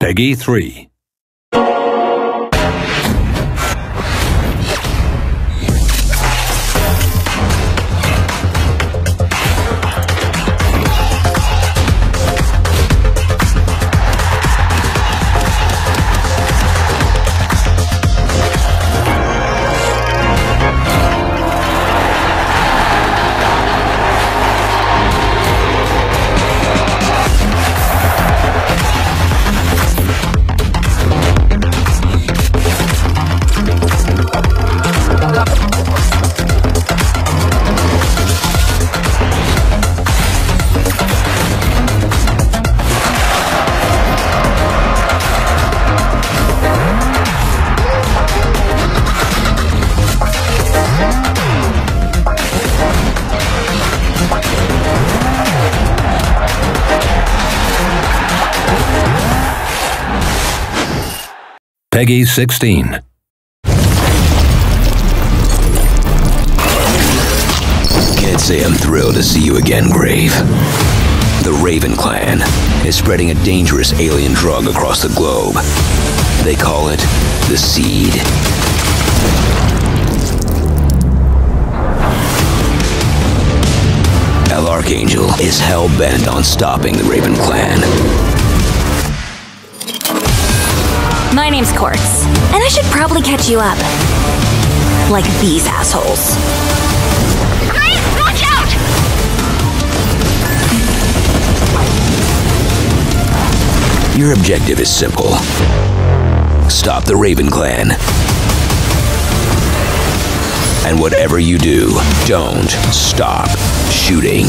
PEGI 3. PEGI 16. Can't say I'm thrilled to see you again, Grave. The Raven Clan is spreading a dangerous alien drug across the globe. They call it the Seed. El Archangel is hell bent on stopping the Raven Clan. Name's Quartz, and I should probably catch you up. Like these assholes. Grace, watch out! Your objective is simple stop the Raven Clan. And whatever you do, don't stop shooting.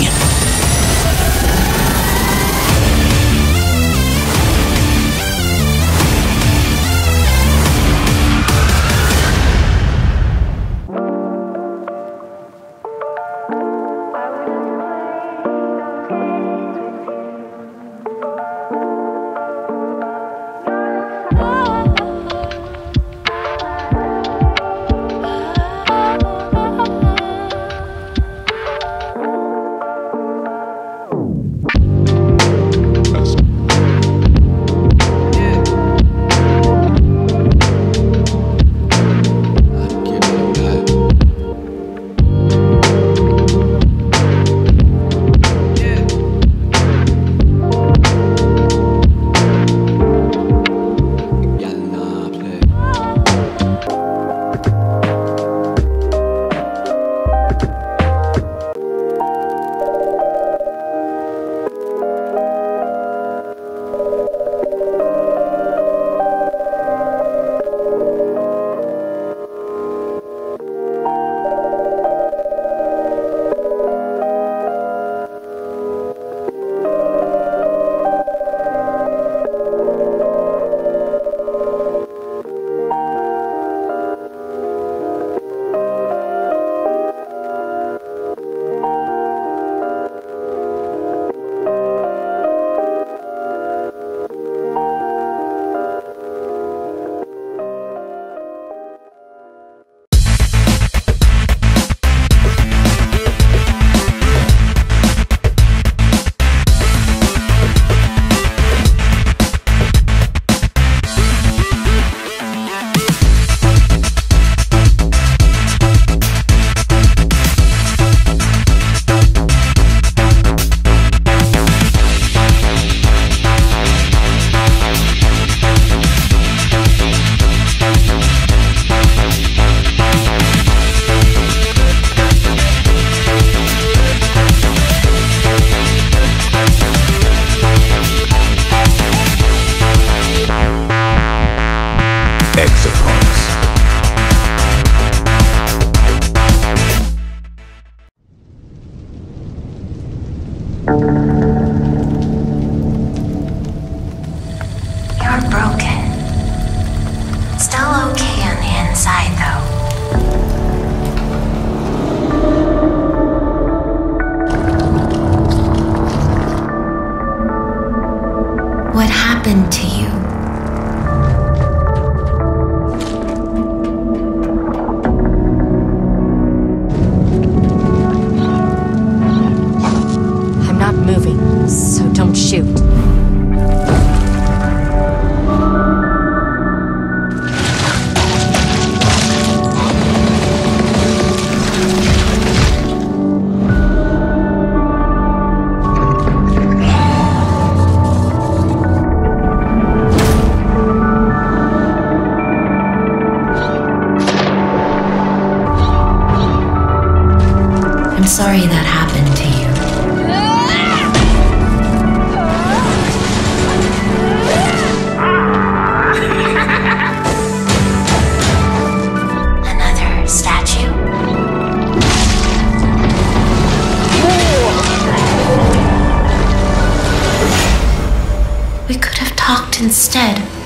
What happened to sorry that happened to you. Another statue? We could have talked instead.